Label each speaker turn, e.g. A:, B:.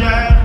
A: yeah.